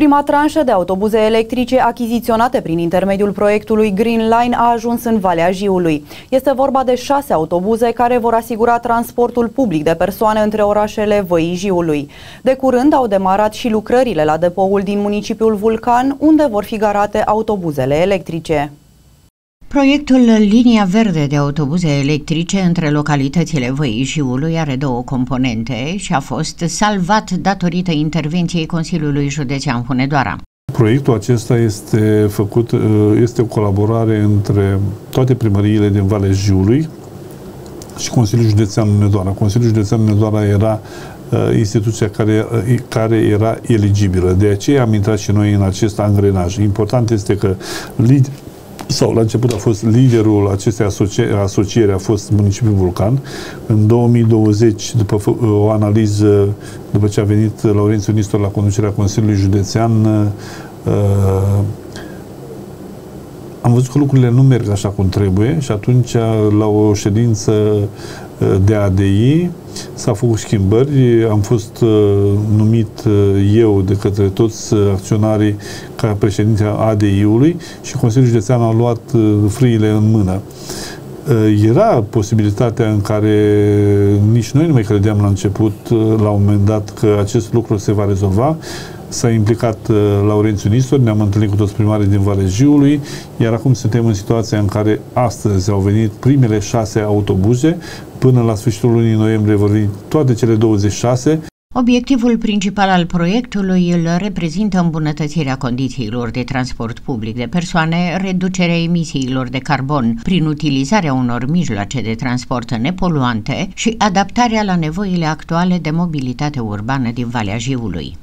Prima tranșă de autobuze electrice achiziționate prin intermediul proiectului Green Line a ajuns în Valea Jiului. Este vorba de șase autobuze care vor asigura transportul public de persoane între orașele Văii Jiului. De curând au demarat și lucrările la depoul din municipiul Vulcan, unde vor fi garate autobuzele electrice. Proiectul Linia Verde de autobuze electrice între localitățile Văii și Ului are două componente și a fost salvat datorită intervenției Consiliului Județean Hunedoara. Proiectul acesta este făcut, uh, este o colaborare între toate primăriile din Valea Jiului și Consiliul Județean Hunedoara. Consiliul Județean Hunedoara era uh, instituția care, uh, care era eligibilă. De aceea am intrat și noi în acest angrenaj. Important este că sau la început a fost liderul acestei asoci- asocieri a fost municipiul Vulcan. În 2020, după o analiză, după ce a venit Laurențiu Nistor la conducerea Consiliului Județean, uh, am văzut că lucrurile nu merg așa cum trebuie și atunci la o ședință uh, de ADI s-a făcut schimbări, am fost uh, numit uh, eu de către toți acționarii ca președinte ADI-ului și Consiliul Județean a luat frâile în mână. Era posibilitatea în care nici noi nu mai credeam la început, la un moment dat, că acest lucru se va rezolva, S-a implicat uh, Laurențiu Nistor, ne-am întâlnit cu toți primarii din Valea Jiului, iar acum suntem în situația în care astăzi au venit primele șase autobuze, până la sfârșitul lunii noiembrie vor veni toate cele 26. Obiectivul principal al proiectului îl reprezintă îmbunătățirea condițiilor de transport public de persoane, reducerea emisiilor de carbon prin utilizarea unor mijloace de transport nepoluante și adaptarea la nevoile actuale de mobilitate urbană din Valea Jiului.